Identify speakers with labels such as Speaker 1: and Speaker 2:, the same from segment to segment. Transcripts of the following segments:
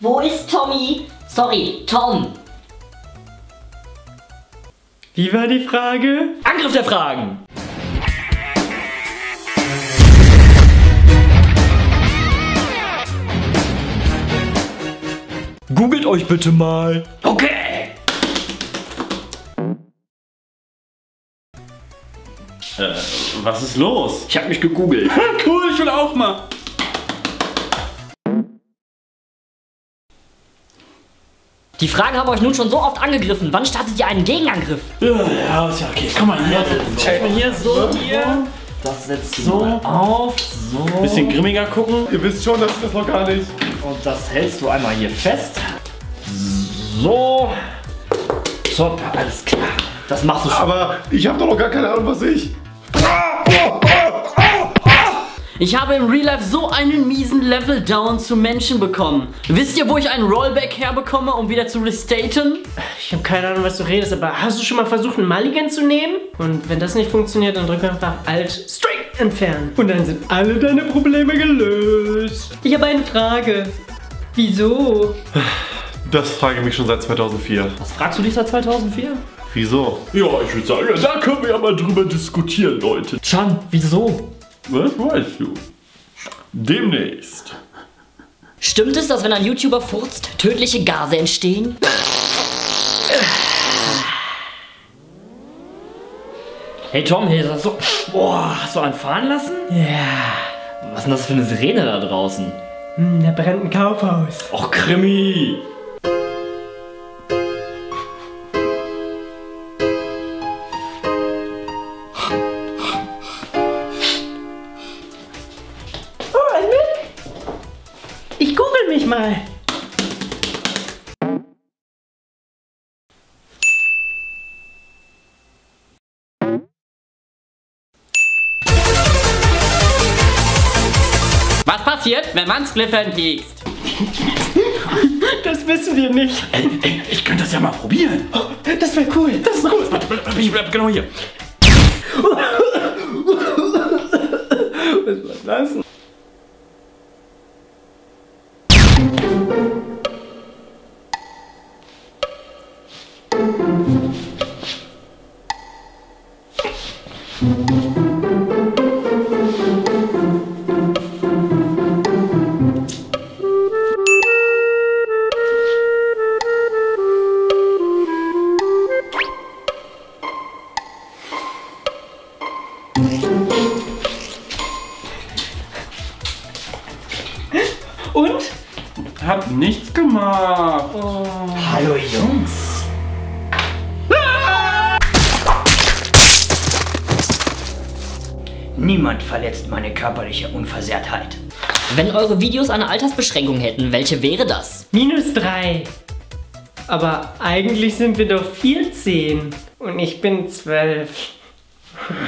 Speaker 1: Wo ist Tommy? Sorry, Tom.
Speaker 2: Wie war die Frage?
Speaker 3: Angriff der Fragen. Googelt euch bitte mal. Okay.
Speaker 4: Äh, was ist los?
Speaker 3: Ich habe mich gegoogelt.
Speaker 4: Cool, ich will auch mal.
Speaker 1: Die Fragen haben euch nun schon so oft angegriffen. Wann startet ihr einen Gegenangriff?
Speaker 4: Ja, ist ja okay. Komm mal hier.
Speaker 3: Stell mal hier so hier. Das setzt du so auf. So.
Speaker 4: Bisschen grimmiger gucken. Ihr wisst schon, das ist das noch gar nicht.
Speaker 3: Und das hältst du einmal hier fest. So. Top, alles klar. Das machst du schon.
Speaker 4: Aber ich habe doch noch gar keine Ahnung, was ich.
Speaker 2: Ich habe im Real Life so einen miesen Level Down zu Menschen bekommen. Wisst ihr, wo ich einen Rollback herbekomme, um wieder zu restaten? Ich habe keine Ahnung, was du redest, aber hast du schon mal versucht, einen Mulligan zu nehmen? Und wenn das nicht funktioniert, dann drück einfach Alt Straight entfernen. Und dann sind alle deine Probleme gelöst. Ich habe eine Frage. Wieso?
Speaker 4: Das frage ich mich schon seit 2004.
Speaker 3: Was fragst du dich seit 2004?
Speaker 4: Wieso? Ja, ich würde sagen, da können wir ja mal drüber diskutieren, Leute.
Speaker 3: Chan, wieso?
Speaker 4: Was weißt du? Demnächst.
Speaker 1: Stimmt es, dass wenn ein YouTuber furzt, tödliche Gase entstehen?
Speaker 3: Hey Tom, hey, hast du, boah, hast du einen fahren lassen?
Speaker 2: Ja,
Speaker 3: Was ist denn das für eine Sirene da draußen?
Speaker 2: hm, da brennt ein Kaufhaus.
Speaker 3: Och, Krimi.
Speaker 2: Mal.
Speaker 5: Was passiert, wenn man Spliffern piekst?
Speaker 2: Das wissen wir nicht.
Speaker 4: Ey, ey, ich könnte das ja mal probieren.
Speaker 2: Das wäre cool. Das ist cool.
Speaker 4: Warte, bleib, ich bleib genau hier.
Speaker 2: Was war das? Und?
Speaker 4: Hab nichts gemacht.
Speaker 3: Hallo Jungs.
Speaker 6: Niemand verletzt meine körperliche Unversehrtheit.
Speaker 1: Wenn eure Videos eine Altersbeschränkung hätten, welche wäre das?
Speaker 2: Minus drei. Aber eigentlich sind wir doch 14. Und ich bin 12.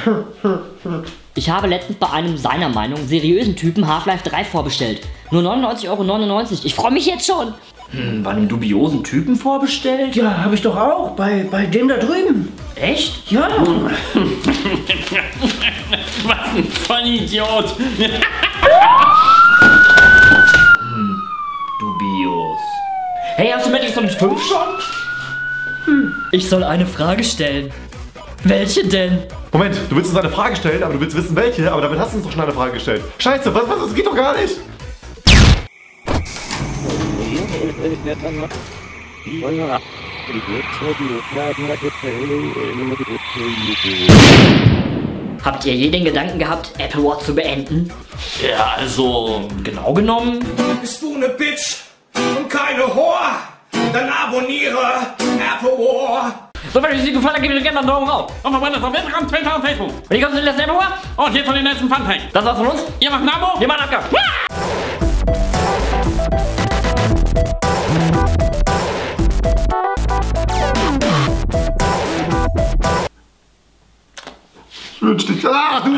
Speaker 1: Ich habe letztens bei einem seiner Meinung seriösen Typen Half-Life 3 vorbestellt. Nur 99,99 Euro. Ich freue mich jetzt schon.
Speaker 3: Hm, bei einem dubiosen Typen vorbestellt?
Speaker 6: Ja, habe ich doch auch. Bei, bei dem da drüben.
Speaker 3: Echt?
Speaker 6: Ja.
Speaker 4: Was ein Vollidiot.
Speaker 3: Dubios. Hey, hast du Metal Sonic 5 schon? Hm. Ich soll eine Frage stellen. Welche denn?
Speaker 4: Moment, du willst uns eine Frage stellen, aber du willst wissen, welche, aber damit hast du uns doch schon eine Frage gestellt. Scheiße, was, was, das geht doch gar nicht.
Speaker 1: Habt ihr je den Gedanken gehabt, Apple Watch zu beenden?
Speaker 3: Ja, also, genau genommen.
Speaker 7: Bist du ne Bitch und keine Whore? Dann abonniere Apple War.
Speaker 5: So, wenn euch die gefallen hat, gebt mir gerne einen Daumen rauf. Und verbrennt das auf Instagram, Twitter und Facebook. Und hier kommt das letzte Februar. Und jetzt von den letzten Fun Fact. Das war's von uns. Ihr macht ein Abo. Wir machen Abgang.
Speaker 4: Ich wünsch dich. Ah, du.